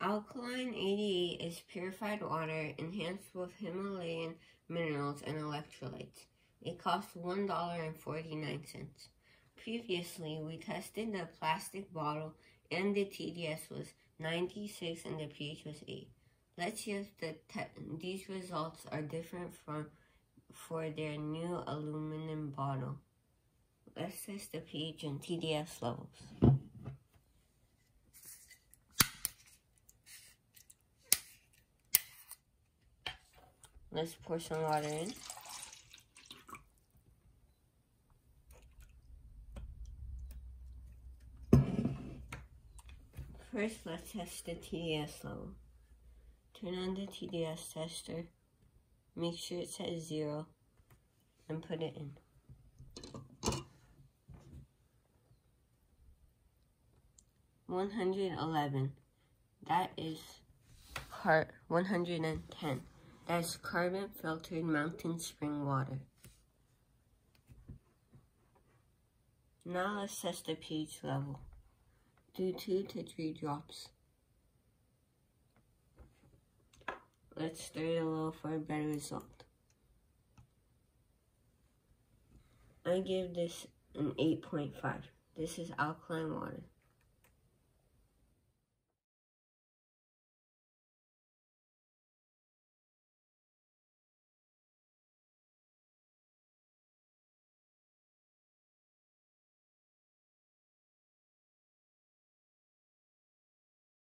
Alkaline 88 is purified water enhanced with Himalayan minerals and electrolytes. It costs $1.49. Previously, we tested the plastic bottle and the TDS was 96 and the pH was 8. Let's see if the these results are different from for their new aluminum bottle. Let's test the pH and TDS levels. Let's pour some water in. First, let's test the TDS level. Turn on the TDS tester. Make sure it says zero and put it in. One hundred eleven. That is part one hundred and ten. That's carbon filtered mountain spring water. Now let's test the pH level. Do two to three drops. Let's stir it a little for a better result. I give this an 8.5. This is alkaline water.